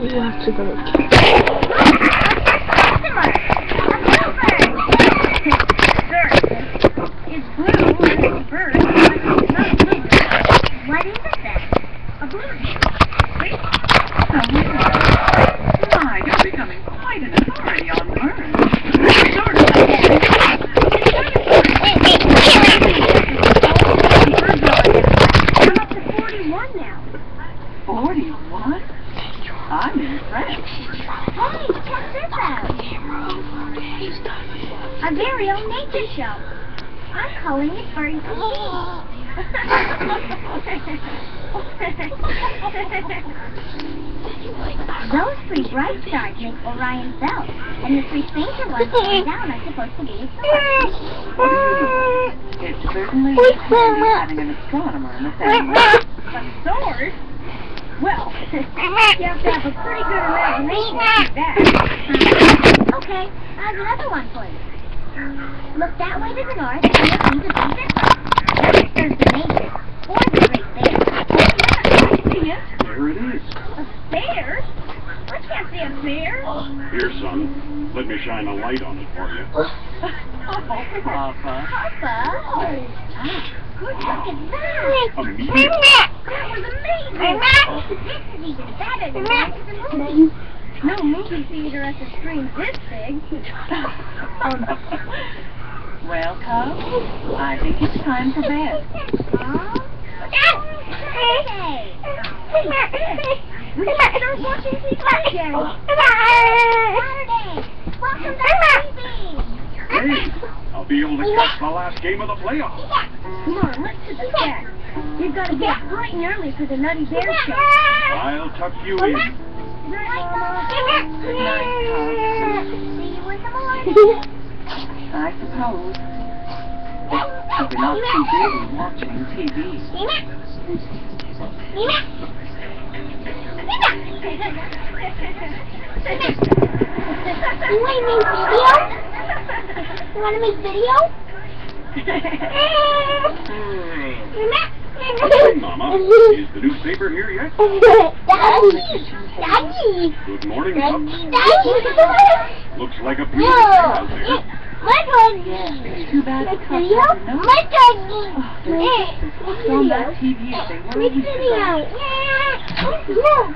You have to go. Customer! A bluebird! Sir, it's blue and it's a bird, but it's not a bluebird. What is it then? A bluebird. Wait. My, you're becoming quite an authority on birds. Sort of I'm up to 41 now. 41? I'm impressed. Hey, check this out. A very own nature show. I'm calling it Birdie Those three bright stars make Orion's belt, and the three fainter ones going down are supposed to be its stars. It certainly is having an astronomer in the family. A sword? Well, you have to have a pretty good imagination to do that. Okay, I have another one for you. Look that way to the north, and you'll see the Big Dipper. There's the major, or the Great Bear. I see it. There it is. A bear? I can't see a bear. Here, son. Let me shine a light on it for you. Oh, Papa. Papa? Ah, that. Was amazing. This is even better than the movie. No movie theater at the screen this big. Well, Cub, I think it's time for bed. We should start watching TV again. Saturday! Hey, I'll be able to catch the last game of the playoffs. Come on, let's hit the deck. We've got to get up bright and early for the Nutty Bear show. I'll tuck you in. Night, Mama. Good night, See you in the morning. I suppose. But we're not too busy watching TV. You want to make video? You want to make video? Mama, is the newspaper here yet? Daddy! Daddy! Good morning, Pup. Daddy! Looks like a beautiful day out there. No! My doggy! It's too bad the Cubs Video? haven't noticed. My doggy! Oh, they're just on that TV as they were Make video! Yeah! No!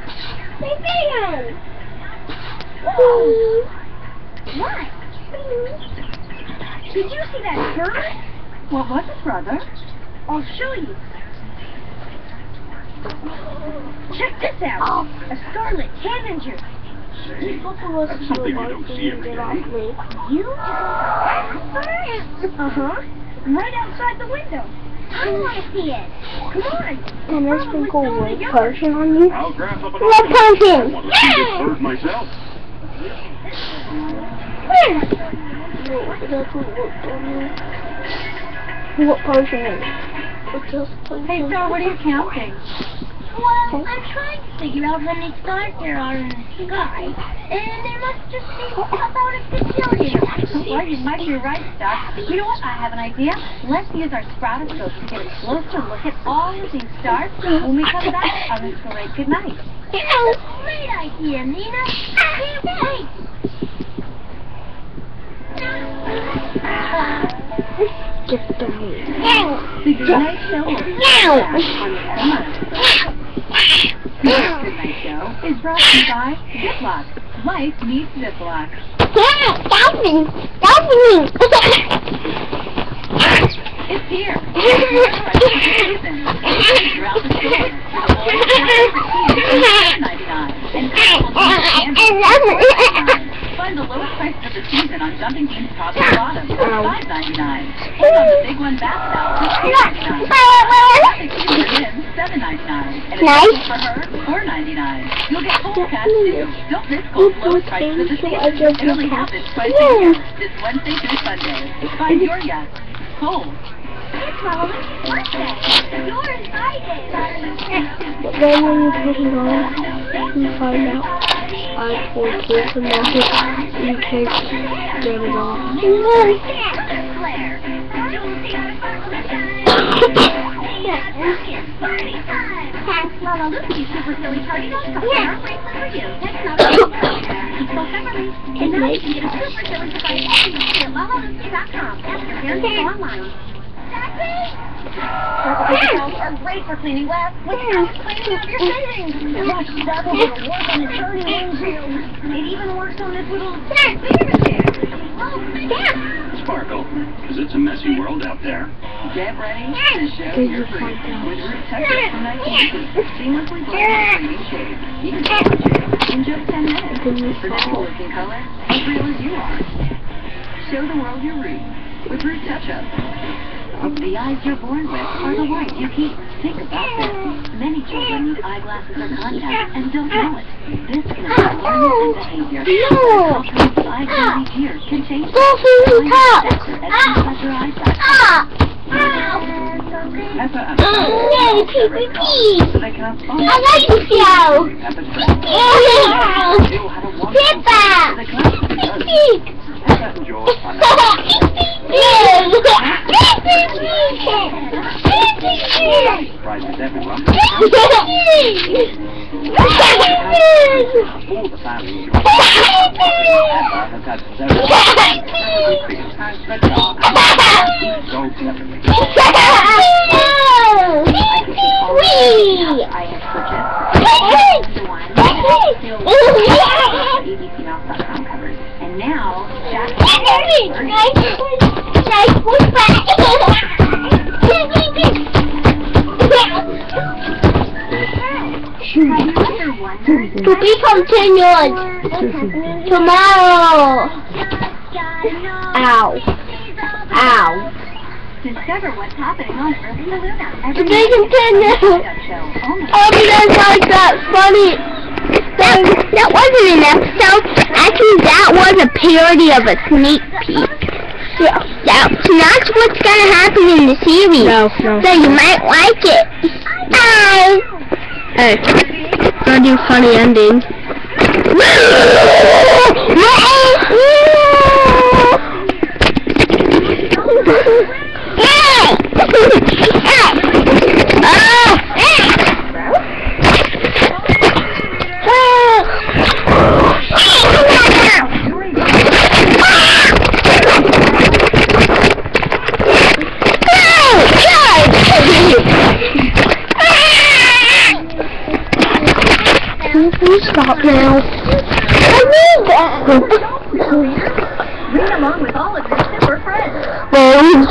Make video! What? Did you see that bird? What was it, brother? I'll show you. Check this out. A scarlet tanager. Say, that's something you don't see every day. You? Uh-huh. Right outside the window. I want to see it. Come on. And there's Probably sprinkle still in the potion on you. I'll grab up an What I potion? want to see this bird myself. That's what worked on you. What potion is it? Hey, sir, what are you counting? Well, I'm trying to figure out how many stars there are in the sky, and there must just be about a bajillion. Well, you might be right, Doc. You know what? I have an idea. Let's use our spratoscope to get a closer look at all of these stars. When we come back, I'll wish you a good night. Great idea, Nina. Can't wait. Just the me. The Good Night Show will be back on the Next Good Night Show is brought to you by Ziploc. Life needs Ziploc. It's here. Throughout the store. Find the lowest price of the season on jumping beans top and bottom, five ninety nine, and on the big one bath towel, ninety nine. Seven ninety nine, and it's Nice. for her, four ninety nine. You'll get cold cash too. Don't miss Kohl's lowest prices of the season. It only happens twice a year, this Wednesday through Sunday. Find your yes. Cold. It's Mama's birthday. You're invited. But then when you put it on, you find out I for this and then you take them it off. That's not a little super silly party dog cup. Yeah. That's not a And now you can get a super silly surprise at lalaloopsy.com. That's your very online. That's it? Are great for cleaning glass without cleaning up your savings. Watch Sparkle will work on the turning windshield. It even works on this little chair. Oh, yeah. Sparkle, because it's a messy world out there. Get ready to show your fruit with Root Touch-Up from Nike. Seamlessly blend your creamy shade. You can launch it in just 10 minutes. For color, as real as you are. Show the world your roots with Root Touch-Up. The eyes you're born with are the ones you keep. Think about this. Many children use eyeglasses or contacts and don't know it. This can affect learning and behavior. No. Sometimes eye each year can change. Go for your top. As ah. ah. mm. you your eyesight. Peppa and No, pee pee pee. they can have fun. I like the show. Peppa's friends. Ew. They will have a wonderful Pippa. Time. They can have fun. Pee pee. Peppa and George are now surprises everyone. All the family has had several biggest time stretch on and sold separately. To be continued tomorrow. Ow. Ow. Discover what's happening on Earth and Luna. To be continued. Oh, you guys like that funny? That, that wasn't an episode. Actually, that was a parody of a sneak peek. So that's what's gonna happen in the series. No, no. So you might like it. Bye. Hey, gonna do funny ending. Please stop now. I need that. read along with all of your super friends. Well,